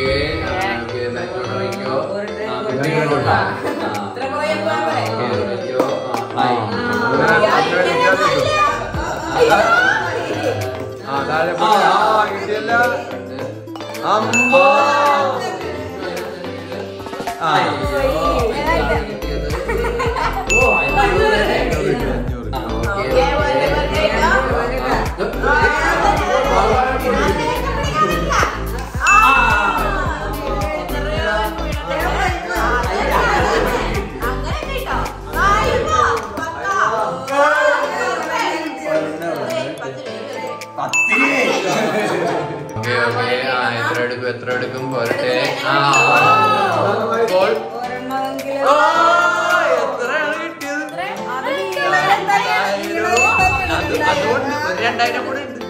okay ോ അമ്മ അയ്യോ എത്രയെടുക്കും എത്ര എടുക്കും പോരട്ടെ അതുകൊണ്ട് ഒരു രണ്ടായിരം കൂടെ ഉണ്ട്